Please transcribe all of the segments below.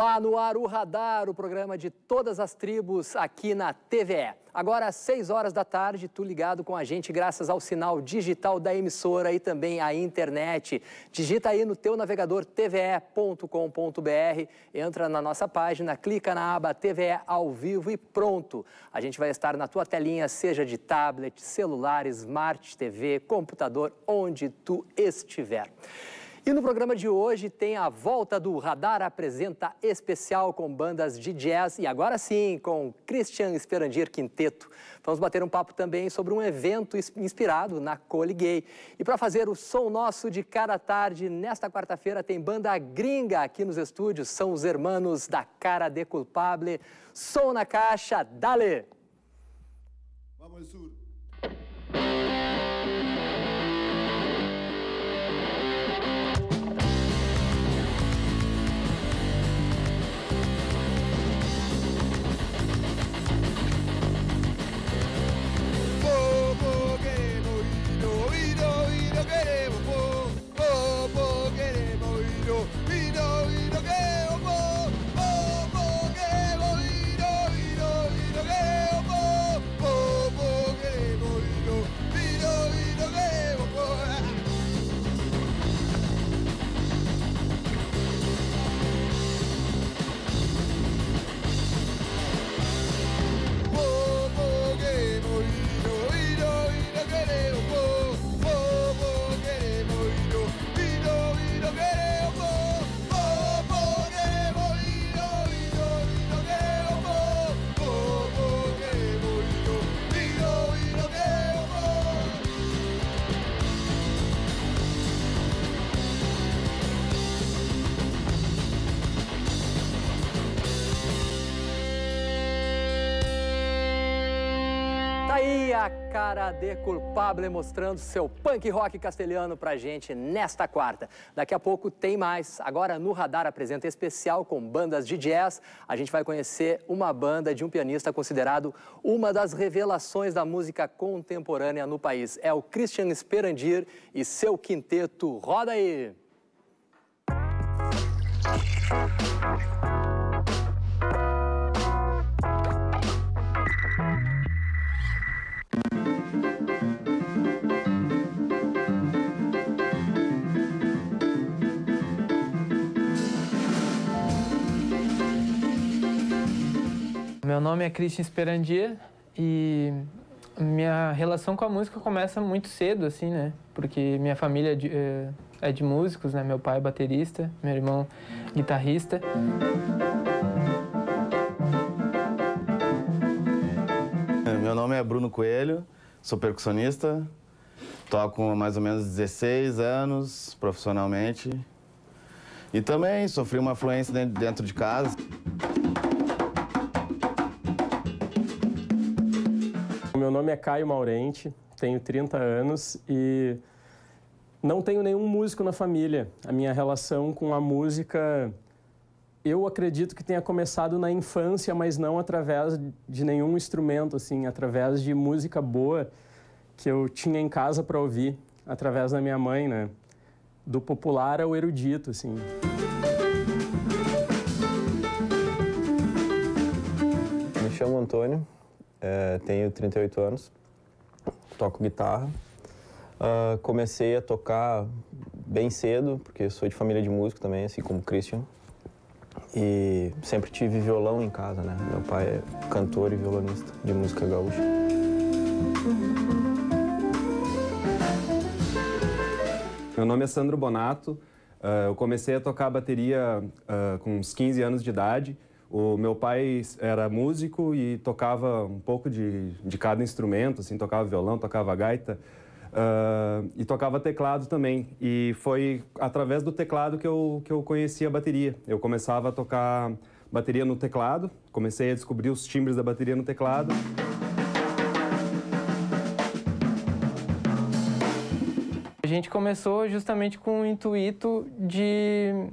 Olá, no ar o Radar, o programa de todas as tribos aqui na TVE. Agora às 6 horas da tarde, tu ligado com a gente graças ao sinal digital da emissora e também à internet. Digita aí no teu navegador tve.com.br, entra na nossa página, clica na aba TVE ao vivo e pronto. A gente vai estar na tua telinha, seja de tablet, celular, smart TV, computador, onde tu estiver. E no programa de hoje tem a volta do Radar Apresenta Especial com bandas de jazz e agora sim com Christian Esperandir Quinteto. Vamos bater um papo também sobre um evento inspirado na Cole Gay. E para fazer o som nosso de cada tarde, nesta quarta-feira tem banda gringa aqui nos estúdios, são os hermanos da Cara de Culpable. Som na caixa, dale! Vamos, Sur! A cara de culpable mostrando seu punk rock castelhano pra gente nesta quarta. Daqui a pouco tem mais. Agora no Radar apresenta especial com bandas de jazz. A gente vai conhecer uma banda de um pianista considerado uma das revelações da música contemporânea no país. É o Christian Sperandir e seu quinteto. Roda aí! Meu nome é Christian Esperandia e minha relação com a música começa muito cedo, assim, né? Porque minha família é de, é, é de músicos, né? Meu pai é baterista, meu irmão guitarrista. Meu nome é Bruno Coelho, sou percussionista, toco há mais ou menos 16 anos profissionalmente e também sofri uma afluência dentro de casa. Meu nome é Caio Maurente, tenho 30 anos e não tenho nenhum músico na família. A minha relação com a música, eu acredito que tenha começado na infância, mas não através de nenhum instrumento, assim, através de música boa que eu tinha em casa para ouvir, através da minha mãe, né? Do popular ao erudito, assim. Me chamo Antônio, é, tenho 38 anos, toco guitarra. Uh, comecei a tocar bem cedo, porque sou de família de músico também, assim como o Christian. E sempre tive violão em casa, né? Meu pai é cantor e violonista de música gaúcha. Meu nome é Sandro Bonato. Uh, eu comecei a tocar bateria uh, com uns 15 anos de idade o meu pai era músico e tocava um pouco de, de cada instrumento, assim, tocava violão, tocava gaita uh, e tocava teclado também. E foi através do teclado que eu, que eu conheci a bateria. Eu começava a tocar bateria no teclado, comecei a descobrir os timbres da bateria no teclado. A gente começou justamente com o intuito de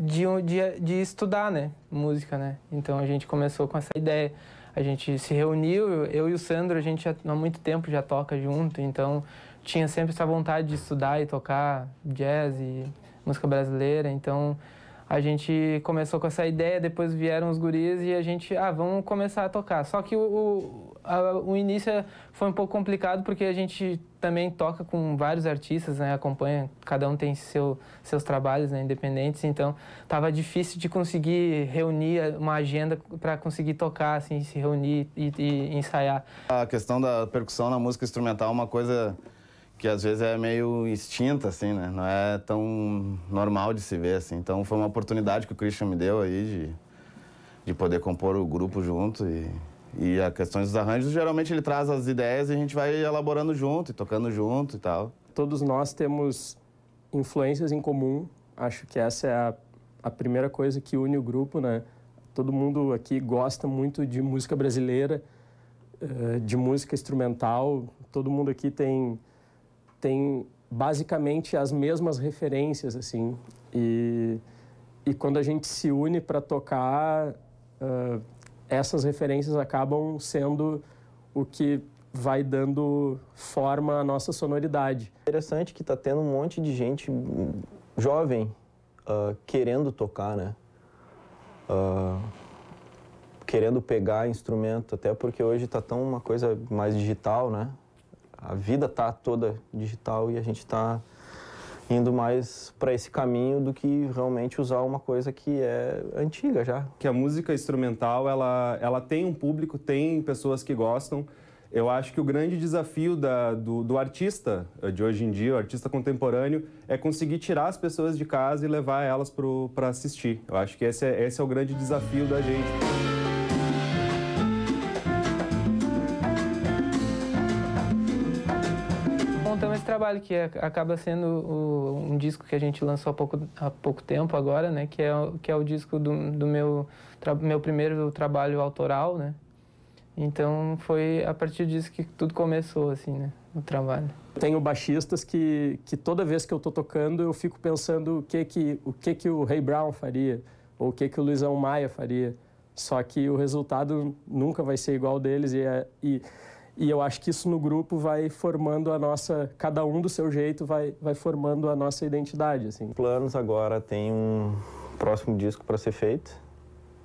de, de, de estudar, né? Música, né? Então a gente começou com essa ideia. A gente se reuniu, eu e o Sandro, a gente já, há muito tempo já toca junto, então tinha sempre essa vontade de estudar e tocar jazz e música brasileira. Então a gente começou com essa ideia, depois vieram os guris e a gente, ah, vamos começar a tocar. Só que o, o, a, o início foi um pouco complicado porque a gente também toca com vários artistas, né? Acompanha, cada um tem seu, seus trabalhos né? independentes, então tava difícil de conseguir reunir uma agenda para conseguir tocar, assim, se reunir e, e ensaiar. A questão da percussão na música instrumental é uma coisa que às vezes é meio extinta, assim, né? Não é tão normal de se ver, assim. Então foi uma oportunidade que o Christian me deu aí de, de poder compor o grupo junto e, e a questão dos arranjos, geralmente ele traz as ideias e a gente vai elaborando junto e tocando junto e tal. Todos nós temos influências em comum. Acho que essa é a, a primeira coisa que une o grupo, né? Todo mundo aqui gosta muito de música brasileira, eh, de música instrumental. Todo mundo aqui tem tem basicamente as mesmas referências, assim. E, e quando a gente se une para tocar, uh, essas referências acabam sendo o que vai dando forma à nossa sonoridade. Interessante que está tendo um monte de gente jovem uh, querendo tocar, né? Uh, querendo pegar instrumento, até porque hoje está tão uma coisa mais digital, né? a vida está toda digital e a gente está indo mais para esse caminho do que realmente usar uma coisa que é antiga já. Que a música instrumental, ela, ela tem um público, tem pessoas que gostam. Eu acho que o grande desafio da, do, do artista de hoje em dia, o artista contemporâneo, é conseguir tirar as pessoas de casa e levar elas para assistir. Eu acho que esse é, esse é o grande desafio da gente. Trabalho que é, acaba sendo o, um disco que a gente lançou há pouco, há pouco tempo agora, né? Que é, que é o disco do, do meu, tra, meu primeiro trabalho autoral, né? Então foi a partir disso que tudo começou, assim, né? O trabalho. Tenho baixistas que, que toda vez que eu tô tocando eu fico pensando o que que o, que que o Ray Brown faria ou o que que o Luizão Maia faria. Só que o resultado nunca vai ser igual deles e, é, e e eu acho que isso no grupo vai formando a nossa, cada um do seu jeito vai, vai formando a nossa identidade, assim. Planos agora tem um próximo disco para ser feito,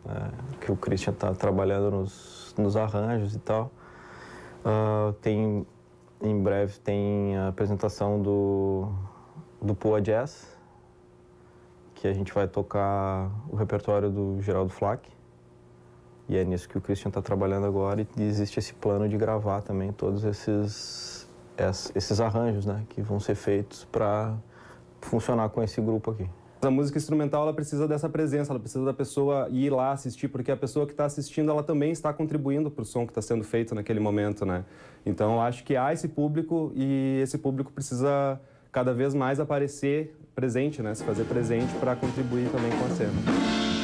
é, que o Christian está trabalhando nos, nos arranjos e tal. Uh, tem, em breve tem a apresentação do, do Pua Jazz, que a gente vai tocar o repertório do Geraldo Flack. E é nisso que o Christian está trabalhando agora e existe esse plano de gravar também todos esses, esses arranjos né, que vão ser feitos para funcionar com esse grupo aqui. A música instrumental ela precisa dessa presença, ela precisa da pessoa ir lá assistir, porque a pessoa que está assistindo ela também está contribuindo para o som que está sendo feito naquele momento, né? Então acho que há esse público e esse público precisa cada vez mais aparecer presente, né? Se fazer presente para contribuir também com a cena.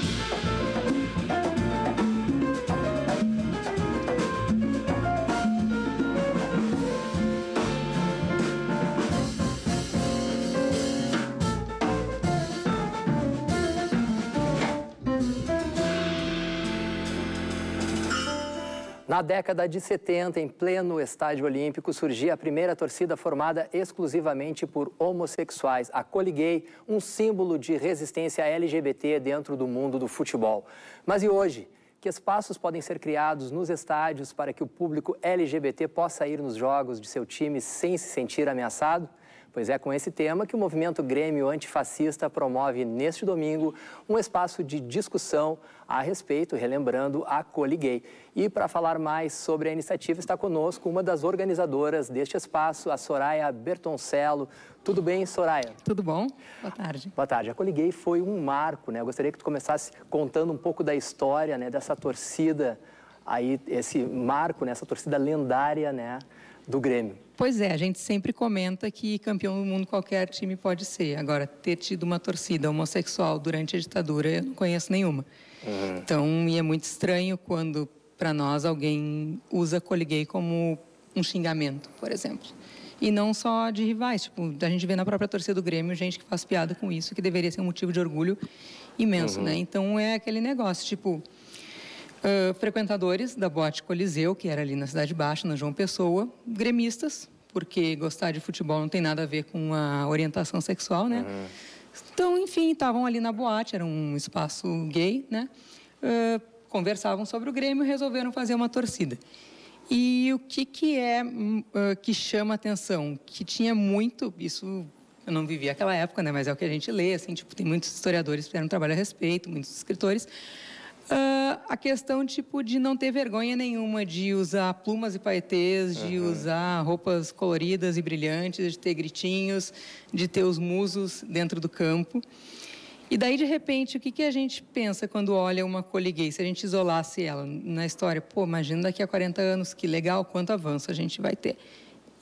Na década de 70, em pleno estádio olímpico, surgia a primeira torcida formada exclusivamente por homossexuais, a Coliguei, um símbolo de resistência LGBT dentro do mundo do futebol. Mas e hoje? Que espaços podem ser criados nos estádios para que o público LGBT possa ir nos jogos de seu time sem se sentir ameaçado? Pois é com esse tema que o movimento Grêmio Antifascista promove neste domingo um espaço de discussão a respeito, relembrando a Coliguei. E para falar mais sobre a iniciativa está conosco uma das organizadoras deste espaço, a Soraya Bertoncello. Tudo bem, Soraya? Tudo bom? Boa tarde. Boa tarde. A Coliguei foi um marco, né? Eu gostaria que tu começasse contando um pouco da história, né, dessa torcida aí, esse marco, né, essa torcida lendária, né, do Grêmio. Pois é, a gente sempre comenta que campeão do mundo qualquer time pode ser. Agora, ter tido uma torcida homossexual durante a ditadura, eu não conheço nenhuma. Uhum. Então, e é muito estranho quando, para nós, alguém usa coliguei como um xingamento, por exemplo. E não só de rivais, tipo, a gente vê na própria torcida do Grêmio gente que faz piada com isso, que deveria ser um motivo de orgulho imenso, uhum. né? Então, é aquele negócio, tipo, Uh, frequentadores da Boate Coliseu, que era ali na Cidade Baixa, na João Pessoa, gremistas, porque gostar de futebol não tem nada a ver com a orientação sexual, né? Uhum. Então, enfim, estavam ali na boate, era um espaço gay, né? Uh, conversavam sobre o Grêmio e resolveram fazer uma torcida. E o que, que é uh, que chama atenção? Que tinha muito, isso eu não vivi aquela época, né? Mas é o que a gente lê, assim, tipo, tem muitos historiadores que fizeram um trabalho a respeito, muitos escritores. Uh, a questão tipo de não ter vergonha nenhuma de usar plumas e paetês, de uhum. usar roupas coloridas e brilhantes, de ter gritinhos, de ter os musos dentro do campo. E daí, de repente, o que, que a gente pensa quando olha uma coliguei? Se a gente isolasse ela na história, pô, imagina daqui a 40 anos, que legal, quanto avanço a gente vai ter.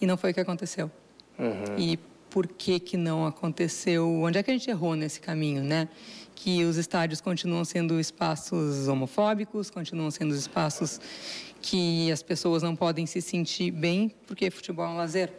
E não foi o que aconteceu. Uhum. E por que, que não aconteceu? Onde é que a gente errou nesse caminho, né? Que os estádios continuam sendo espaços homofóbicos, continuam sendo espaços que as pessoas não podem se sentir bem, porque futebol é um lazer.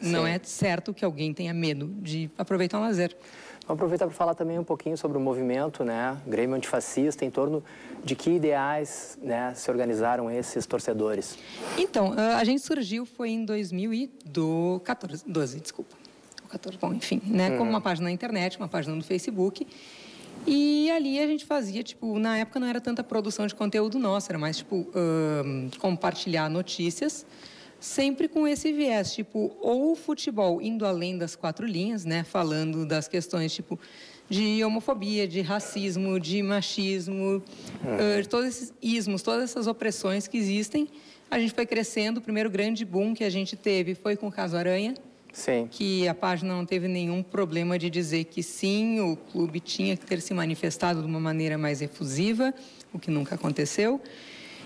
Sim. Não é certo que alguém tenha medo de aproveitar um lazer. Vamos aproveitar para falar também um pouquinho sobre o movimento, né, Grêmio Antifascista, em torno de que ideais né, se organizaram esses torcedores? Então, a gente surgiu foi em 2014, 12, desculpa. 14, bom, enfim, né, uhum. como uma página na internet, uma página no Facebook. E ali a gente fazia, tipo, na época não era tanta produção de conteúdo nosso, era mais, tipo, compartilhar notícias sempre com esse viés, tipo, ou futebol indo além das quatro linhas, né, falando das questões, tipo, de homofobia, de racismo, de machismo, uh, de todos esses ismos, todas essas opressões que existem. A gente foi crescendo, o primeiro grande boom que a gente teve foi com o caso Aranha, Sim. que a página não teve nenhum problema de dizer que sim, o clube tinha que ter se manifestado de uma maneira mais efusiva, o que nunca aconteceu.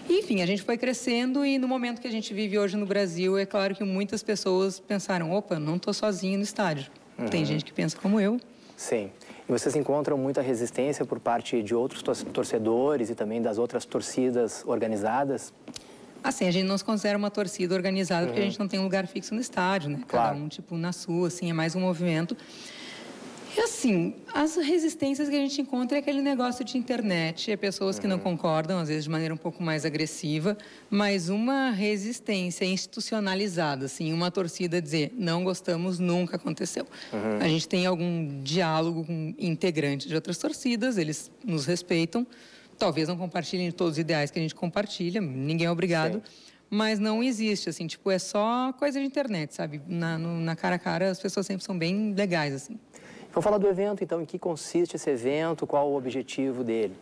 Enfim, a gente foi crescendo e no momento que a gente vive hoje no Brasil, é claro que muitas pessoas pensaram: opa, não estou sozinho no estádio. Uhum. Tem gente que pensa como eu. Sim. E vocês encontram muita resistência por parte de outros torcedores e também das outras torcidas organizadas? Assim, a gente não se considera uma torcida organizada uhum. porque a gente não tem um lugar fixo no estádio, né? Cada claro. um, tipo, na sua, assim, é mais um movimento. E assim, as resistências que a gente encontra é aquele negócio de internet, é pessoas que não uhum. concordam, às vezes de maneira um pouco mais agressiva, mas uma resistência institucionalizada, assim, uma torcida dizer não gostamos nunca aconteceu. Uhum. A gente tem algum diálogo com integrantes de outras torcidas, eles nos respeitam, talvez não compartilhem todos os ideais que a gente compartilha, ninguém é obrigado. Sim mas não existe, assim, tipo, é só coisa de internet, sabe? Na, no, na cara a cara, as pessoas sempre são bem legais, assim. Vamos falar do evento, então, em que consiste esse evento, qual o objetivo dele?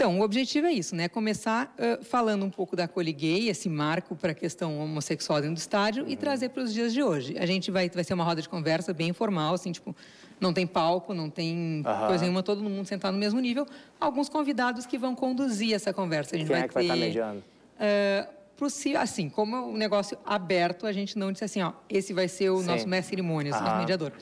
Então, o objetivo é isso, né? Começar uh, falando um pouco da Coliguei, esse marco para a questão homossexual dentro do estádio, uhum. e trazer para os dias de hoje. A gente vai, vai ser uma roda de conversa bem informal, assim, tipo, não tem palco, não tem uhum. coisa nenhuma, todo mundo sentado no mesmo nível. Alguns convidados que vão conduzir essa conversa. A gente Quem vai é que vai estar mediando? Uh, assim, como é um negócio aberto, a gente não disse assim, ó, esse vai ser o Sim. nosso mestre cerimônias, uhum. nosso mediador.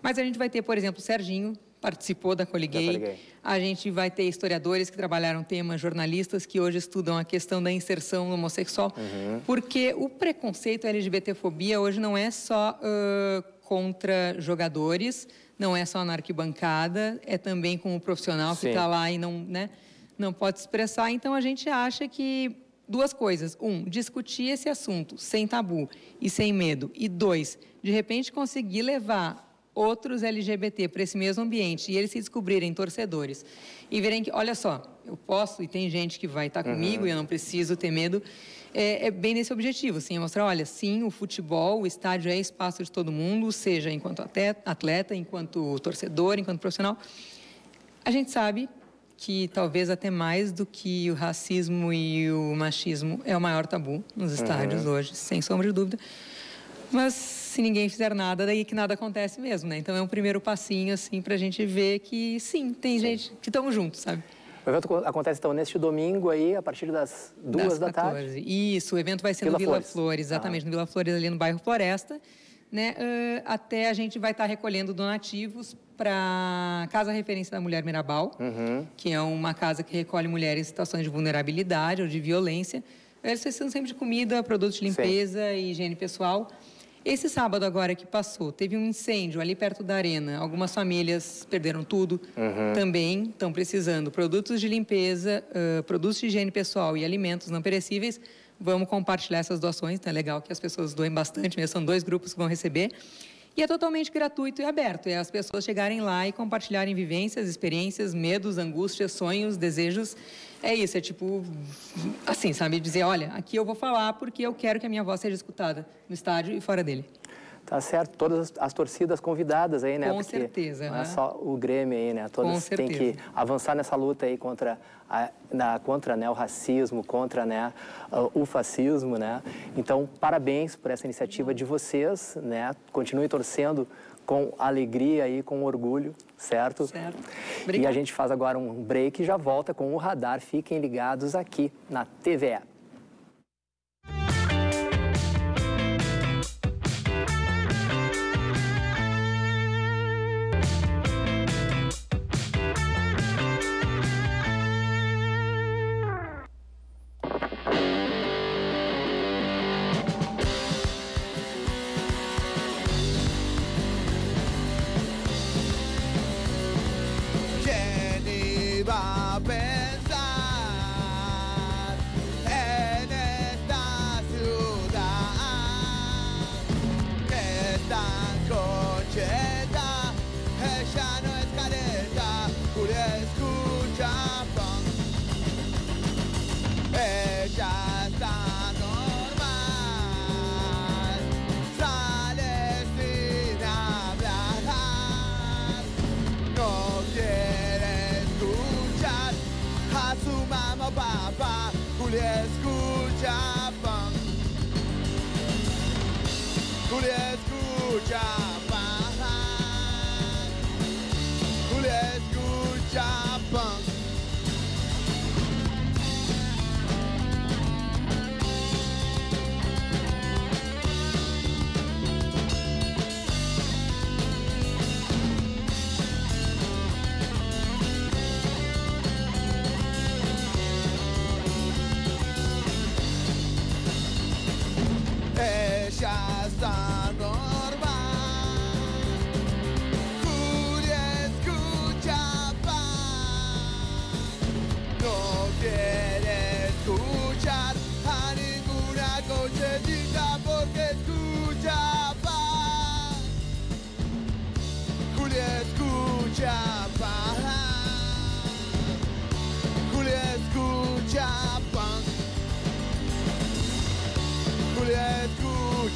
Mas a gente vai ter, por exemplo, o Serginho, participou da Coliguei. A gente vai ter historiadores que trabalharam temas, jornalistas que hoje estudam a questão da inserção homossexual. Uhum. Porque o preconceito, a LGBTfobia, hoje não é só uh, contra jogadores, não é só na arquibancada, é também com o profissional Sim. que está lá e não, né, não pode expressar. Então, a gente acha que duas coisas. Um, discutir esse assunto sem tabu e sem medo. E dois, de repente conseguir levar outros LGBT para esse mesmo ambiente e eles se descobrirem torcedores e verem que, olha só, eu posso e tem gente que vai estar tá comigo uhum. e eu não preciso ter medo, é, é, bem nesse objetivo, assim, é mostrar, olha, sim, o futebol, o estádio é espaço de todo mundo, seja enquanto atleta, enquanto torcedor, enquanto profissional. A gente sabe que talvez até mais do que o racismo e o machismo é o maior tabu nos estádios uhum. hoje, sem sombra de dúvida. Mas se ninguém fizer nada, daí que nada acontece mesmo, né? Então é um primeiro passinho, assim, para a gente ver que sim, tem gente que estamos juntos, sabe? O evento acontece então neste domingo aí, a partir das duas das da 14. tarde? Isso, o evento vai ser Vila no Vila Flores, Flores exatamente, ah. no Vila Flores, ali no bairro Floresta. Né? Uh, até a gente vai estar recolhendo donativos para Casa Referência da Mulher Mirabal, uhum. que é uma casa que recolhe mulheres em situações de vulnerabilidade ou de violência. Eles precisam sempre de comida, produtos de limpeza Sim. e higiene pessoal. Esse sábado agora que passou, teve um incêndio ali perto da arena. Algumas famílias perderam tudo. Uhum. Também estão precisando produtos de limpeza, uh, produtos de higiene pessoal e alimentos não perecíveis. Vamos compartilhar essas doações. Então é legal que as pessoas doem bastante. Mesmo. São dois grupos que vão receber. E é totalmente gratuito e aberto. É as pessoas chegarem lá e compartilharem vivências, experiências, medos, angústias, sonhos, desejos. É isso, é tipo, assim, sabe? Dizer, olha, aqui eu vou falar porque eu quero que a minha voz seja escutada no estádio e fora dele. Tá certo, todas as torcidas convidadas aí, né? Com Porque certeza, Não é né? só o Grêmio aí, né? Todas têm que avançar nessa luta aí contra, a, na, contra né, o racismo, contra né, o fascismo, né? Então, parabéns por essa iniciativa de vocês, né? Continue torcendo com alegria e com orgulho, certo? Certo. E Obrigada. a gente faz agora um break e já volta com o radar. Fiquem ligados aqui na TVE.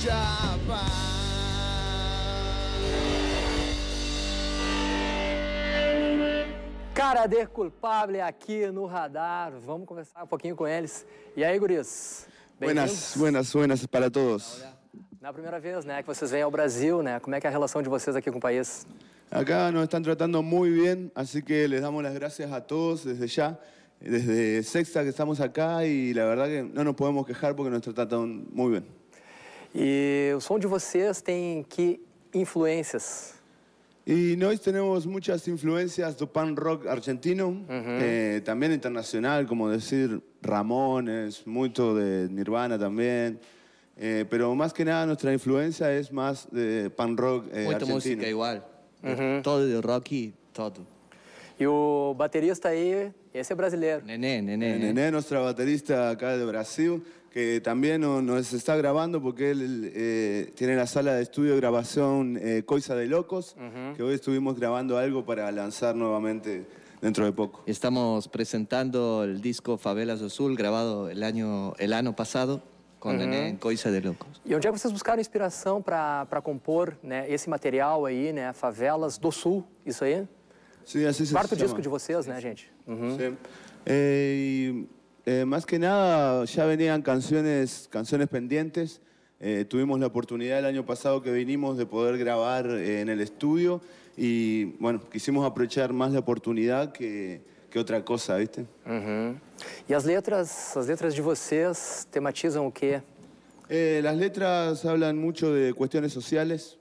Escucha paz. Cara de culpável aqui no radar. Vamos conversar um pouquinho com eles. E aí, guris? Buenas, buenas, buenas para todos. Na primeira vez, né, que vocês vêm ao Brasil, né? Como é que é a relação de vocês aqui com o país? Acá nos están tratando muy bien, así que les damos las gracias a todos desde ya, desde Sexta que estamos acá y la verdad que no nos podemos quejar porque nos tratan muy bien. E o som de vocês tem que influências? Y nós tenemos muchas influencias do pan rock argentino, eh, también internacional, como decir Ramones, mucho de Nirvana también. eh, pero más que nada nuestra influencia es más de pan rock eh, Muita argentino. música igual. Todo de rock, todo. E o baterista aí, esse é brasileiro. Nenê, nenê? Nené, nuestra baterista acá de Brasil, que también no- nos está grabando porque él eh, tiene la sala de estudio de grabación eh, Coisa de Locos, que hoy estuvimos grabando algo para lanzar nuevamente dentro de poco. Estamos presentando el disco Favelas do Sul, grabado el año, el año pasado con Nenê en Coisa de Locos. E onde é que vocês buscaram inspiração para compor né, esse material aí, né? Favelas do Sul, isso aí? Sí, así se Quarto disco de vocês, né, gente? Uhum. Sí. Eh, eh, más que nada ya venían canciones, canciones pendientes. Eh, tuvimos la oportunidad el año pasado que vinimos de poder grabar eh, en el estudio y bueno, quisimos aprovechar más la oportunidad que, que otra cosa, ¿viste? Uhum. E as letras, as letras de vocês tematizam o quê? Eh, las letras hablan mucho de cuestiones sociales,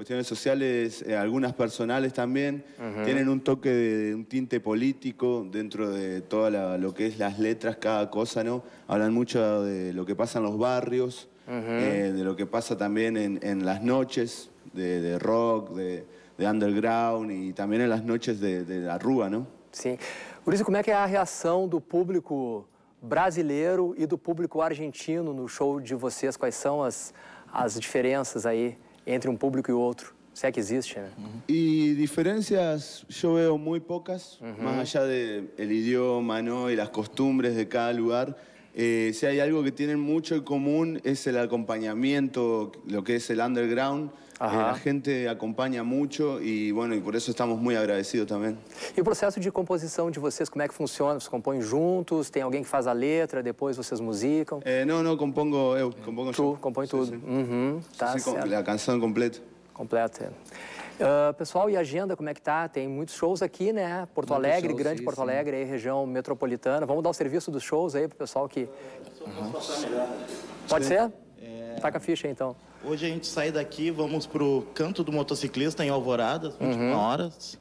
cuestiones sociales, eh, algunas personales también. Tienen un toque de un tinte político dentro de todo lo que es las letras, cada cosa, ¿no? Hablan mucho de lo que pasa en los barrios, eh, de lo que pasa también en, en las noches de, de rock, de, de underground y también en las noches de, la rúa, ¿no? Sim. Ulisses, como é que é a reação do público brasileiro e do público argentino no show de vocês? Quais são as, as diferenças aí entre um público e outro? Se é que existe, né? Y diferencias yo veo muy pocas, más allá del el idioma ¿no? y las costumbres de cada lugar. Eh, si hay algo que tienen mucho en común es el acompañamiento, lo que es el underground. Eh, Ajá. la gente acompaña mucho y bueno, y por eso estamos muy agradecidos también. E o processo de composição de vocês, como é que funciona? Vocês compõem juntos? Tem alguém que faz a letra, depois vocês musicam? Eh, no, no, compongo, eu, compongo Tu yo. compõe tudo. sí. Uhum, tá com- certo. la canción completa. Completa. é. Ah, pessoal, e a agenda, como é que tá? Tem muitos shows aqui, né? Porto Muitos Alegre, shows, grande sim, Porto sim. Alegre, aí, região metropolitana. Vamos dar o serviço dos shows aí pro pessoal que... Pode ser? Taca a ficha então. Hoje a gente sai daqui, vamos pro canto do motociclista em Alvorada, às 21 horas.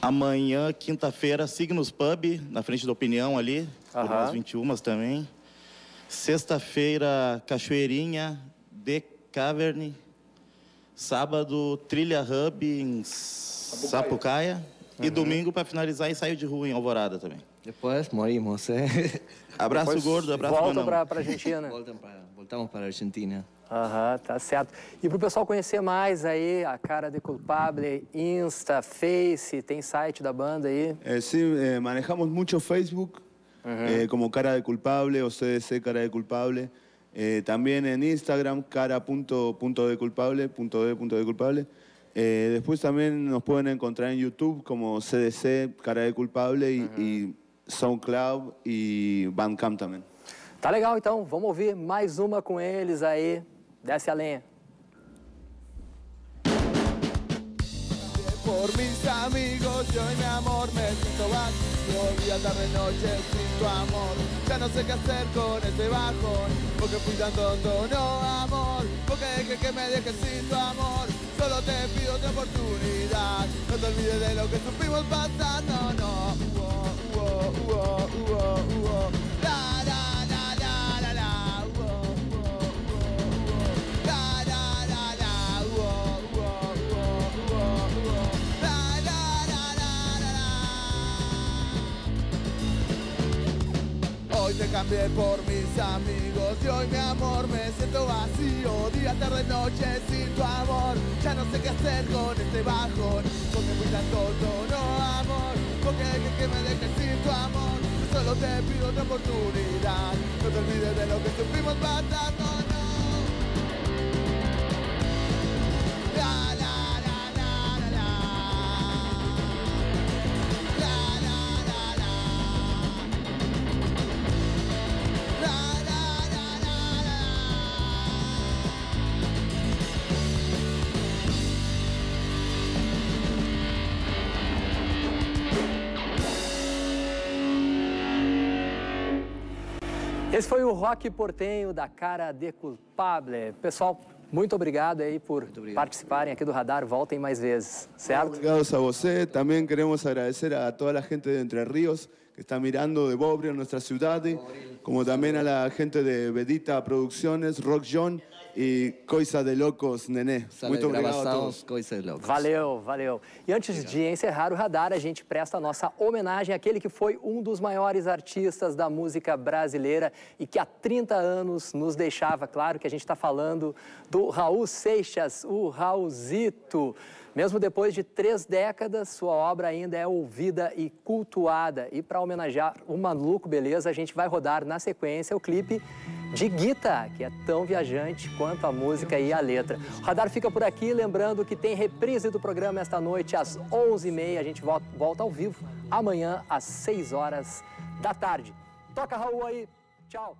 Amanhã, quinta-feira, Signos Pub, na frente da Opinião ali, por Aham. umas 21 também. Sexta-feira, Cachoeirinha, The Cavern. Sábado, Trilha Hub em Sapucaia. E domingo, para finalizar, ensaio de rua em Alvorada também. Después morimos, ¿eh? Abraço Depois gordo, abraço Voltam pra, pra Argentina. Para- voltamos para Argentina. Aham, tá certo. E pro pessoal conhecer mais aí, a cara de Culpable, Insta, Face, tem site da banda aí. Eh, sí, eh, manejamos mucho Facebook, eh, como Cara de Culpable o CDC Cara de Culpable. Eh, también en Instagram, cara punto, punto de culpable, punto de punto de culpable. Eh, después también nos pueden encontrar en YouTube como CDC Cara de Culpable y, y SoundCloud y Bandcamp también. Tá legal, então. Vamos ouvir mais uma com eles aí. Desce a lenha. Por mis amigos, yo y mi amor me siento vacío Día, tarde, noche sin tu amor. Ya no sé qué hacer con este bajón. Porque fui tan tonto, no amor. Porque dejé que me dejes sin tu amor. Solo te pido otra oportunidad. No te olvides de lo que supimos pasar, no, no Uo, uo, uo, uo, uo. La, cambié por mis amigos y hoy mi amor me siento vacío. Día, tarde, noche sin tu amor. Ya no sé qué hacer con este bajón. Porque fui tan tonto, no amor Porque dejé que me dejes sin tu amor solo te pido otra oportunidad. No te olvides de lo que supimos pasar, Esse foi o Rock Portenho da Cara de Culpable. Pessoal, muito obrigado aí por obrigado. participarem aqui do Radar. Voltem mais vezes, certo? Obrigados a você. También queremos agradecer a toda la gente de Entre Ríos que está mirando de Bobbio, nuestra ciudad, como también a la gente de Bedita Producciones, Rock John y Coisa de Locos. Sala Muito de obrigado a todos. coisas loucas. Valeu, valeu. E antes de encerrar o radar, a gente presta a nossa homenagem àquele que foi um dos maiores artistas da música brasileira e que há 30 anos nos deixava. Claro que a gente está falando do Raul Seixas, o Raulzito. Mesmo depois de três décadas, sua obra ainda é ouvida e cultuada. E para homenagear o Maluco Beleza, a gente vai rodar na sequência o clipe de Guita, que é tão viajante quanto a música e a letra. O Radar fica por aqui, lembrando que tem reprise do programa esta noite às 11h30. A gente volta, ao vivo amanhã às 6 horas da tarde. Toca Raul aí. Tchau.